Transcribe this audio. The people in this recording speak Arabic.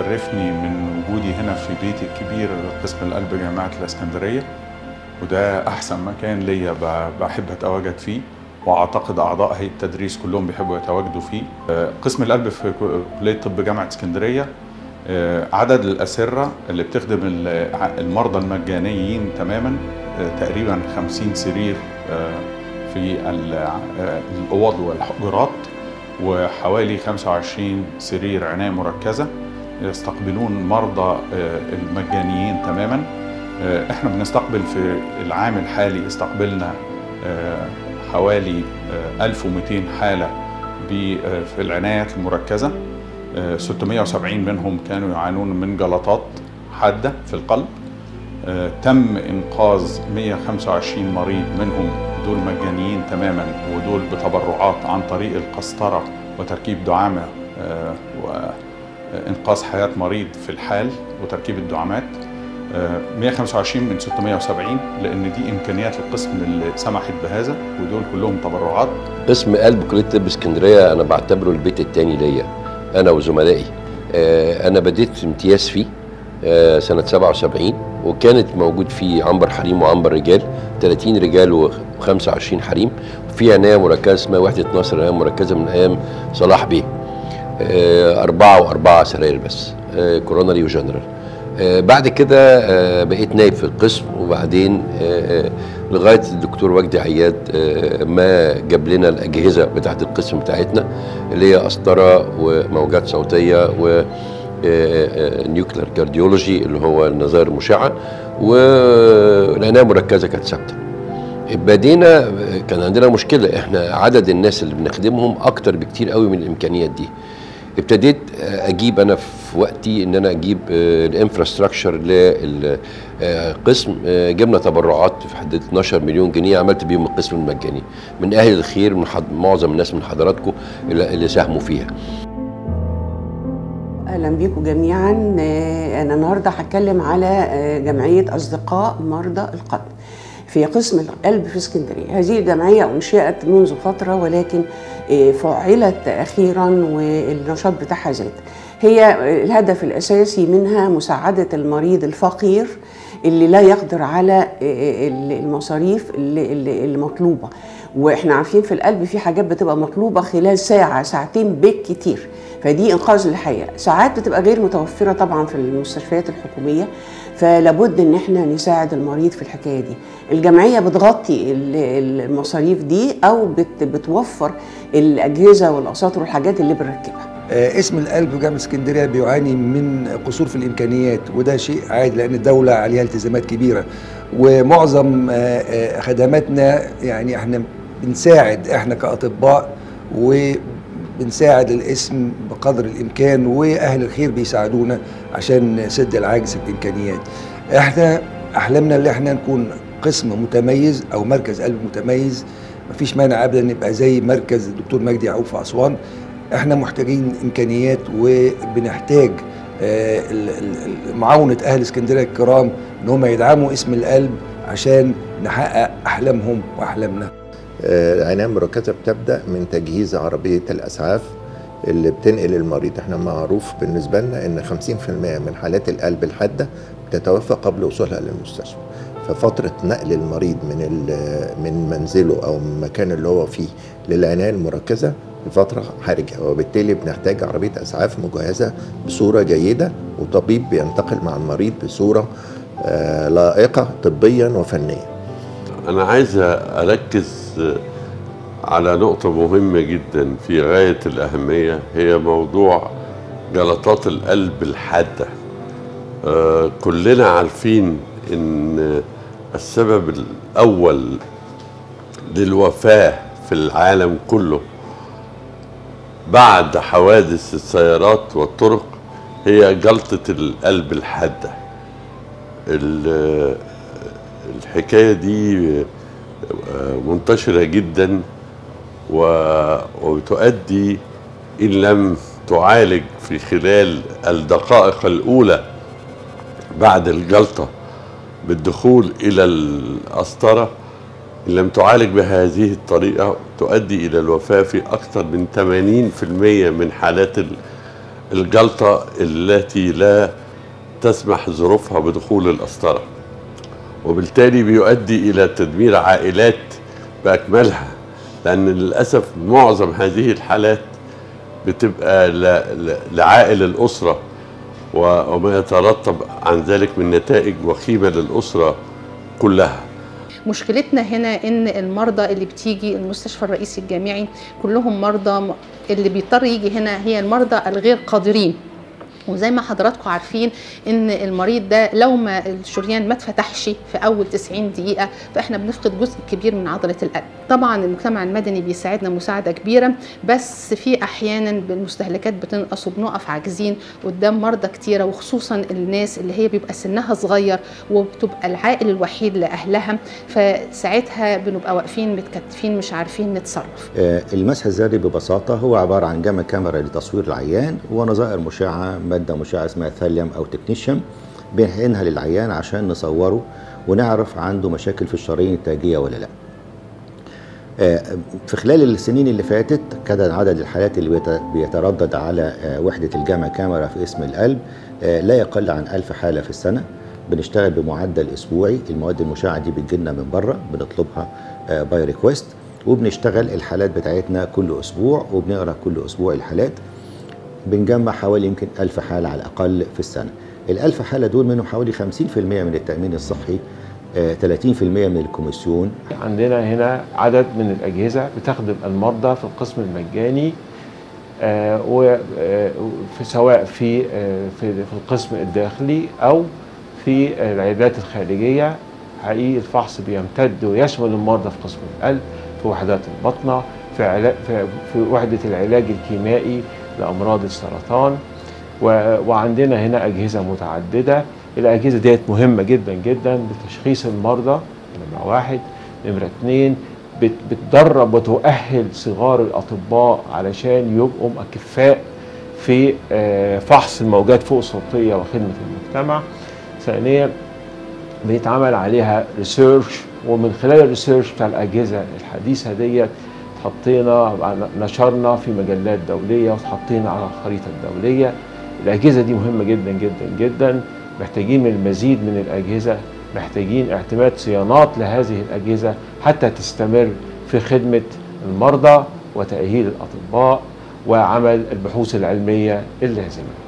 يشرفني من وجودي هنا في بيتي الكبير قسم القلب جامعة الإسكندرية وده أحسن مكان ليا بحب أتواجد فيه وأعتقد أعضاء هيئة التدريس كلهم بيحبوا يتواجدوا فيه. قسم القلب في ك- كلية طب جامعة إسكندرية آه، عدد الأسرة اللي بتخدم ال- المرضى المجانيين تماما آه، تقريبا 50 سرير آه، في ال- الأوض والحجرات وحوالي 25 سرير عناية مركزة. يستقبلون مرضى آه، المجانيين تماما. آه، إحنا بنستقبل في العام الحالي استقبلنا آه، حوالي آه، 1200 حالة في العناية المركزة. آه، 670 منهم كانوا يعانون من جلطات حادة في القلب. تم إنقاذ 125 مريض منهم دول مجانيين تماما ودول بتبرعات عن طريق القسطرة وتركيب دعامة آه، وإنقاذ حياة مريض في الحال وتركيب الدعامات. آه، 125 من 670 لأن دي إمكانيات القسم اللي سمحت بهذا ودول كلهم تبرعات. قسم قلب كليه طب اسكندرية أنا بعتبره البيت التاني ليا أنا وزملائي. آه، أنا بديت امتياز فيه آه، سنة 77 وكانت موجود فيه عنبر حريم وعنبر رجال 30 رجال و25 حريم. وفي عناية مركزة اسمها وحدة ناصر عناية مركزة من أيام صلاح بيه. آه، أربعة وأربعة سراير بس. آه، كوروناري وجنرال آه، بعد كده آه، بقيت نايب في القسم وبعدين آه، آه، لغاية الدكتور وجدي عياد آه، ما جاب لنا الأجهزة بتاعت القسم بتاعتنا اللي هي قسطره وموجات صوتية و nuclear cardiology اللي هو النظائر المشعة والعنايه المركزه كانت ثابتة. بدينا كان عندنا مشكلة. إحنا عدد الناس اللي بنخدمهم أكتر بكتير قوي من الإمكانيات دي. ابتديت أجيب أنا في وقتي إن أنا أجيب ال infrastructure للقسم جبنا تبرعات في حدود 12 مليون جنيه عملت بيهم القسم المجاني. من أهل الخير من معظم الناس من حضراتكم اللي ساهموا فيها. أهلا بيكم جميعا. آه، أنا النهارده هتكلم على آه، جمعية أصدقاء مرضى القلب في قسم القلب في اسكندرية. هذه الجمعية أنشئت منذ فترة ولكن آه، فعلت أخيرا والنشاط بتاعها زاد. هي آه، الهدف الأساسي منها مساعدة المريض الفقير اللي لا يقدر على آه، المصاريف المطلوبه وإحنا عارفين في القلب في حاجات بتبقى مطلوبة خلال ساعة ساعتين بالكتير. فدي إنقاذ للحياة. ساعات بتبقى غير متوفرة طبعا في المستشفيات الحكومية فلابد إن إحنا نساعد المريض في الحكاية دي. الجمعية بتغطي ال- المصاريف دي أو بت بتوفر الأجهزة والاساطر والحاجات اللي بنركبها. آه، اسم القلب في جامعة اسكندرية بيعاني من قصور في الإمكانيات وده شيء عادي لأن الدولة عليها التزامات كبيرة. ومعظم آه، آه، خدماتنا يعني إحنا بنساعد إحنا كأطباء وبنساعد الاسم بقدر الإمكان وأهل الخير بيساعدونا عشان نسد العجز في الإمكانيات. إحنا أحلامنا اللي إحنا نكون قسم متميز أو مركز قلب متميز مفيش مانع ابدا نبقى زي مركز الدكتور مجدي يعقوب في أسوان. إحنا محتاجين إمكانيات وبنحتاج آه، معاونة أهل اسكندرية الكرام إن هم يدعموا اسم القلب عشان نحقق أحلامهم وأحلامنا. آه، العناية المركزة بتبدأ من تجهيز عربية الأسعاف اللي بتنقل المريض. إحنا معروف بالنسبة لنا إن 50% من حالات القلب الحادة بتتوفى قبل وصولها للمستشفى. ففترة نقل المريض من من منزله أو من المكان اللي هو فيه للعناية المركزة لفترة حرجة. وبالتالي بنحتاج عربية أسعاف مجهزة بصورة جيدة وطبيب بينتقل مع المريض بصورة آه، لائقة طبيا وفنيا. أنا عايز أركز على نقطة مهمة جدا في غاية الأهمية هي موضوع جلطات القلب الحادة. آه، كلنا عارفين إن السبب الأول للوفاة في العالم كله بعد حوادث السيارات والطرق هي جلطة القلب الحادة. ال- الحكاية دي آه، منتشرة جدا وتؤدي إن لم تعالج في خلال الدقائق الأولى بعد الجلطة بالدخول إلى القسطرة إن لم تعالج بهذه الطريقة تؤدي إلى الوفاة في أكثر من 80% من حالات ال- الجلطة التي لا تسمح ظروفها بدخول القسطرة وبالتالي بيؤدي إلى تدمير عائلات بأكملها لأن للأسف معظم هذه الحالات بتبقى لعائل الأسرة و- وما يترتب عن ذلك من نتائج وخيمة للأسرة كلها. مشكلتنا هنا إن المرضى اللي بتيجي المستشفى الرئيسي الجامعي كلهم مرضى اللي بيضطر يجي هنا هي المرضى الغير قادرين. وزي ما حضراتكم عارفين إن المريض ده لو ما الشريان ما اتفتحش في أول 90 دقيقة فإحنا بنفقد جزء كبير من عضلة القلب. طبعا المجتمع المدني بيساعدنا مساعدة كبيرة بس في أحيانا المستهلكات بتنقص وبنقف عاجزين قدام مرضى كتيرة وخصوصا الناس اللي هي بيبقى سنها صغير وبتبقى العائل الوحيد لأهلها فساعتها بنبقى واقفين متكتفين مش عارفين نتصرف. آه، المسح الذري ببساطة هو عبارة عن جمع كاميرا لتصوير العيان ونظائر مشعة مادة مشعة اسمها ثاليوم أو تكنيشيوم بنحقنها للعيان عشان نصوره ونعرف عنده مشاكل في الشرايين التاجية ولا لا. في خلال السنين اللي فاتت كان عدد الحالات اللي بيت- بيتردد على آه، وحدة ال gamma camera في قسم القلب آه، لا يقل عن ألف حالة في السنة. بنشتغل بمعدل أسبوعي المواد المشعة دي بتجيلنا من بره بنطلبها by request وبنشتغل الحالات بتاعتنا كل أسبوع وبنقرأ كل أسبوع الحالات. بنجمع حوالي يمكن ألف حالة على الأقل في السنة. الألف حالة دول منهم حوالي 50% من التأمين الصحي آه، 30% من الكوميسيون. عندنا هنا عدد من الأجهزة بتخدم المرضى في القسم المجاني آه، آه، سواء في آه، في القسم الداخلي أو في العيادات الخارجية. حقيقي الفحص بيمتد ويشمل المرضى في قسم القلب في وحدات البطنة في في وحدة العلاج الكيمائي لأمراض السرطان. وعندنا هنا أجهزة متعددة الأجهزة ديت مهمة جدا جدا لتشخيص المرضى نمرة واحد. نمرة اتنين بت- بتدرب وتؤهل صغار الأطباء علشان يبقوا أكفاء في آه، فحص الموجات فوق الصوتية وخدمة المجتمع. ثانيا بيتعمل عليها research ومن خلال ال research بتاع الأجهزة الحديثة ديت حطينا نشرنا في مجلات دولية وتحطينا على الخريطة الدولية. الأجهزة دي مهمة جدا جدا جدا. محتاجين من المزيد من الأجهزة محتاجين اعتماد صيانات لهذه الأجهزة حتى تستمر في خدمة المرضى وتأهيل الأطباء وعمل البحوث العلمية اللازمة.